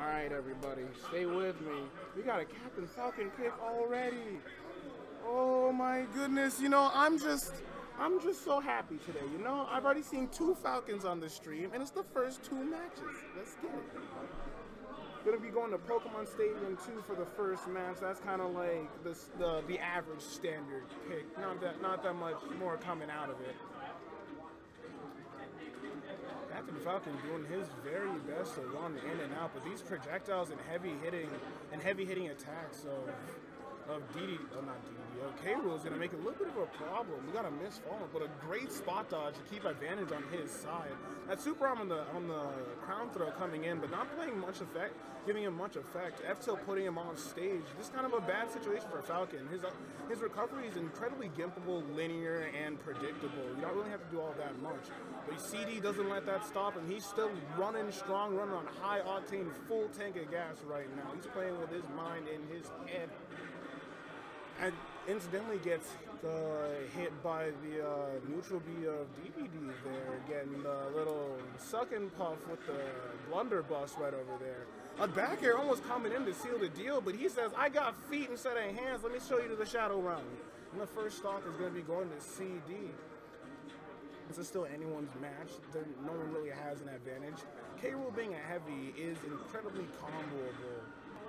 All right, everybody, stay with me. We got a Captain Falcon pick already. Oh my goodness, you know, I'm just, I'm just so happy today. You know, I've already seen two Falcons on the stream, and it's the first two matches. Let's get it. Gonna be going to Pokemon Stadium 2 for the first match. That's kind of like the, the the average standard pick. Not that not that much more coming out of it. Captain Falcon doing his very best to run in and out, but these projectiles and heavy hitting and heavy hitting attacks of of DD, oh not DD, uh, K. Rool is gonna make a little bit of a problem. We got a miss falling, but a great spot dodge to keep advantage on his side. That super arm on the on the crown throw coming in, but not playing much effect, giving him much effect. F tilt putting him on stage. This is kind of a bad situation for Falcon. His his recovery is incredibly gimpable, linear, and predictable. You don't really have to do all that much. But CD doesn't let that stop him. He's still running strong, running on high octane, full tank of gas right now. He's playing with his mind in his head and incidentally gets uh, hit by the uh, neutral B of DPD there, getting the little suck and puff with the blunderbuss right over there. A back air almost coming in to seal the deal, but he says, I got feet instead of hands. Let me show you to the shadow realm. And the first stock is going to be going to CD. This is still anyone's match. There, no one really has an advantage. K. Rool being a heavy is incredibly comboable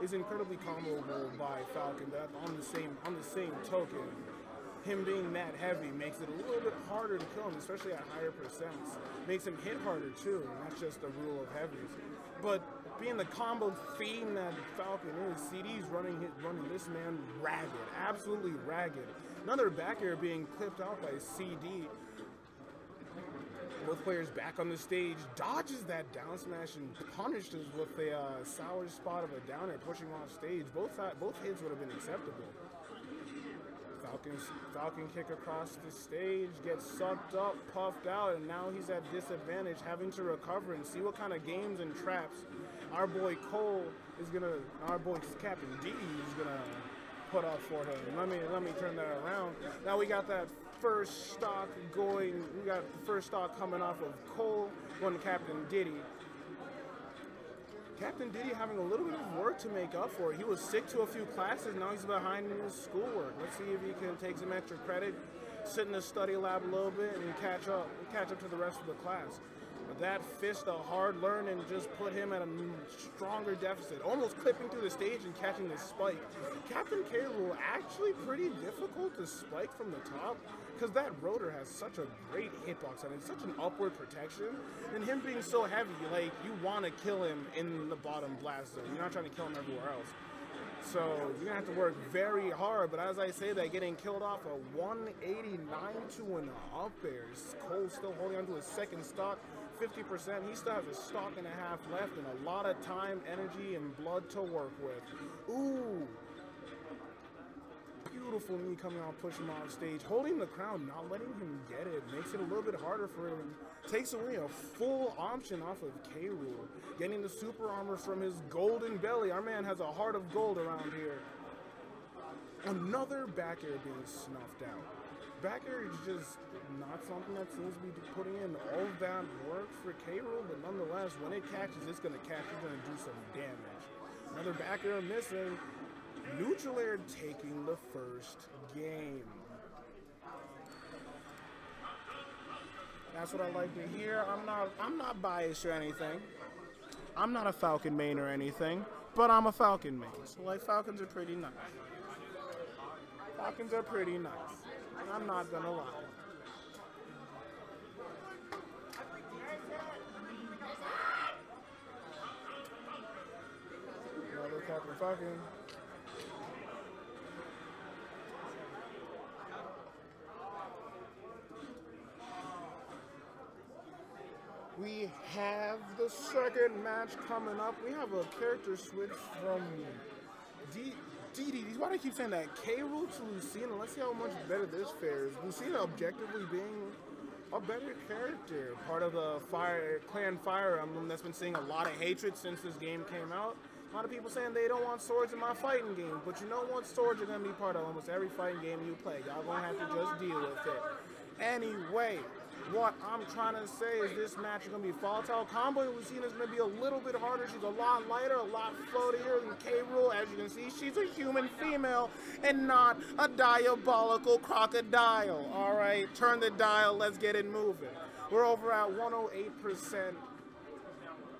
is incredibly comboable by Falcon. But on the same on the same token, him being that heavy makes it a little bit harder to kill him, especially at higher percents. Makes him hit harder too. That's just the rule of heavies. But being the combo fiend that Falcon is, CD's running hit, running this man ragged, absolutely ragged. Another back air being clipped out by CD both players back on the stage, dodges that down smash and punishes with a uh, sour spot of a down downer pushing off stage. Both both hits would have been acceptable. Falcon, Falcon kick across the stage, gets sucked up, puffed out, and now he's at disadvantage, having to recover and see what kind of games and traps our boy Cole is gonna, our boy Captain D is gonna put up for him. Let me let me turn that around. Now we got that first stock going. We got the first stock coming off of Cole, going to Captain Diddy. Captain Diddy having a little bit of work to make up for. He was sick to a few classes. Now he's behind in his schoolwork. Let's see if he can take some extra credit, sit in the study lab a little bit, and catch up, catch up to the rest of the class. That fist, a hard learn, and just put him at a stronger deficit, almost clipping through the stage and catching the spike. Captain K. Rool actually pretty difficult to spike from the top because that rotor has such a great hitbox on it, such an upward protection, and him being so heavy, like you want to kill him in the bottom blast zone. You're not trying to kill him everywhere else. So you're gonna have to work very hard. But as I say that, getting killed off a 189 to an up air. Cole still holding on to his second stock. 50%. He still has a stock and a half left and a lot of time, energy, and blood to work with. Ooh. Beautiful knee coming out, pushing him off stage, holding the crown, not letting him get it. Makes it a little bit harder for him. Takes away a full option off of K. Rool. Getting the super armor from his golden belly. Our man has a heart of gold around here. Another back air being snuffed out back air is just not something that seems to be putting in all that work for K. But nonetheless, when it catches, it's going to catch, it's going to do some damage. Another back air missing. Neutral air taking the first game. That's what I like to hear. I'm not I'm not biased or anything. I'm not a Falcon main or anything, but I'm a Falcon main. So like Falcons are pretty nice. Falcons are pretty nice. I'm not gonna lie. Another Captain Falcon. We have the second match coming up. We have a character switch from D Diddy, why do I keep saying that? K. Rool to Lucina. Let's see how much better this fares. Lucina objectively being a better character. Part of the Fire Clan Fire Emblem that's been seeing a lot of hatred since this game came out. A lot of people saying they don't want swords in my fighting game, but you know what? Swords are gonna be part of almost every fighting game you play. Y'all gonna have to just deal with it. Anyway, what I'm trying to say is this match is going to be volatile. Combo Lucina is going to be a little bit harder. She's a lot lighter, a lot floatier than K. Rool. As you can see, she's a human female and not a diabolical crocodile. All right, turn the dial. Let's get it moving. We're over at 108%.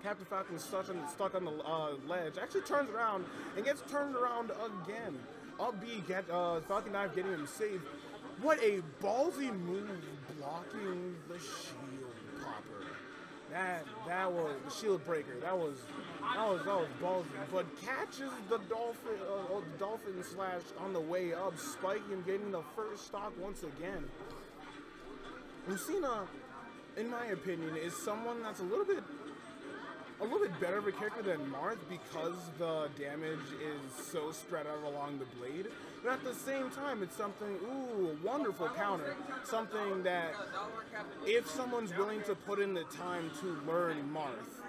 Captain Falcon stuck on, stuck on the uh, ledge. Actually turns around and gets turned around again. Up B, get, uh, Falcon Dive getting him saved. What a ballsy move blocking the shield popper. That that was the shield breaker. That was that was that was ballsy. But catches the dolphin uh, the dolphin slash on the way up, spiking getting the first stock once again. Lucina, in my opinion, is someone that's a little bit a little bit better of a character than Marth because the damage is so spread out along the blade. But at the same time, it's something, ooh, a wonderful counter. Something that if someone's willing to put in the time to learn Marth,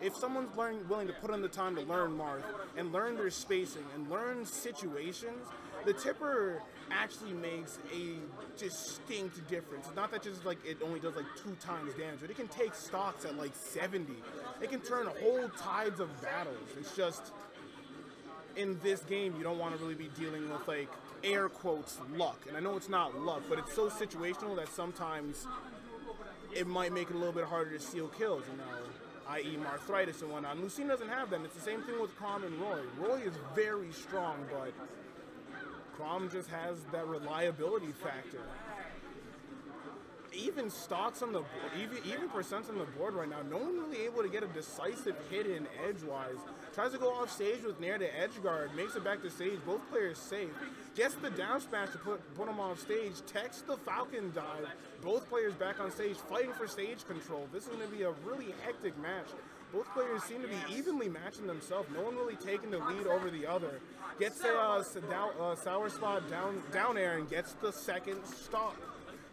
if someone's willing to put in the time to learn Marth and learn their spacing and learn situations, the tipper actually makes a distinct difference. It's not that just like it only does like two times damage, but it can take stocks at like 70. It can turn whole tides of battles. It's just in this game you don't want to really be dealing with like air quotes luck. And I know it's not luck, but it's so situational that sometimes it might make it a little bit harder to steal kills, you know, i.e. arthritis and whatnot. And Lucina doesn't have that. It's the same thing with Chrom and Roy. Roy is very strong, but Chrom just has that reliability factor. Even stocks on the board, even even percents on the board right now, no one really able to get a decisive hit in edgewise. Tries to go off stage with Nair to edge guard, makes it back to stage, both players safe. Gets the down smash to put, put him off stage, Text the Falcon dive, both players back on stage, fighting for stage control. This is going to be a really hectic match. Both players seem to be evenly matching themselves. No one really taking the lead over the other. Gets a uh, uh, sour spot down down air and gets the second stop.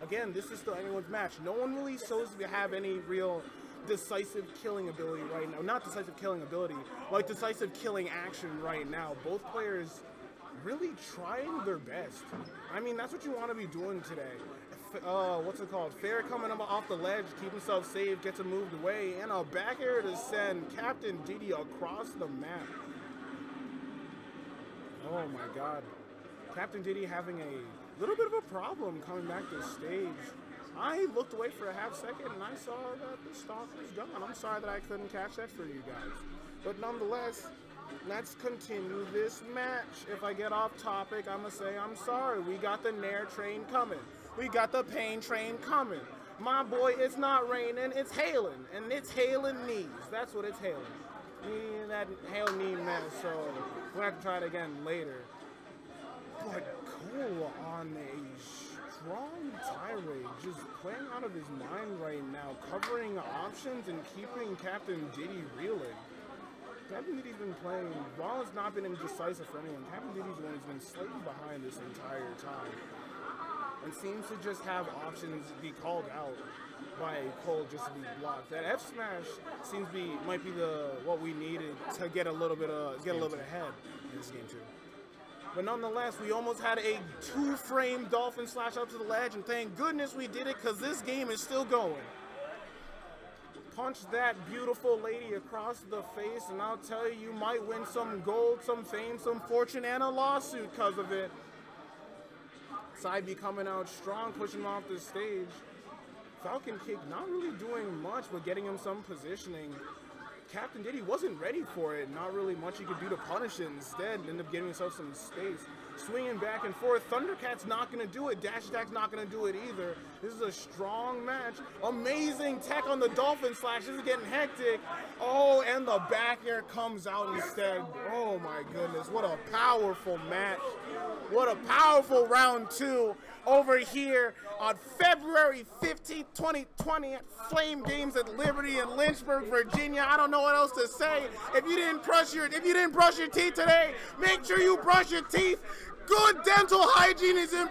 Again, this is still anyone's match. No one really shows to have any real decisive killing ability right now. Not decisive killing ability, like decisive killing action right now. Both players really trying their best. I mean, that's what you want to be doing today uh, what's it called? Fair coming up off the ledge, keep himself safe, gets him moved away, and a back air to send Captain Diddy across the map. Oh my god. Captain Diddy having a little bit of a problem coming back to stage. I looked away for a half second and I saw that the stock was gone. I'm sorry that I couldn't catch that for you guys. But nonetheless, let's continue this match. If I get off topic, I'm going to say I'm sorry. We got the Nair train coming. We got the pain train coming. My boy, it's not raining, it's hailing. And it's hailing knees. That's what it's hailing. Me that hail knee mess, so we'll have to try it again later. But Cole on a strong tirade, just playing out of his mind right now, covering options and keeping Captain Diddy reeling. Captain Diddy's been playing, while it's not been indecisive for anyone, Captain Diddy's one who's been slightly behind this entire time and seems to just have options be called out by Cole just to be blocked. That F smash seems to be might be the what we needed to get a little bit of get a little bit ahead in this game too. But nonetheless, we almost had a two-frame Dolphin slash up to the ledge, and thank goodness we did it because this game is still going. Punch that beautiful lady across the face, and I'll tell you, you might win some gold, some fame, some fortune, and a lawsuit because of it. Side B coming out strong, pushing him off the stage. Falcon kick not really doing much, but getting him some positioning. Captain Diddy wasn't ready for it. Not really much he could do to punish it. Instead, end up getting himself some space. Swinging back and forth. Thundercat's not going to do it. Dash Attack's not going to do it either. This is a strong match. Amazing tech on the Dolphin Slash. This is getting hectic. Oh, and the back air comes out instead. Oh my goodness. What a powerful match. What a powerful round two over here on February 15th, 2020 at Flame Games at Liberty in Lynchburg, Virginia. I don't know what else to say. If you didn't brush your if you didn't brush your teeth today, make sure you brush your teeth. Good dental hygiene is important.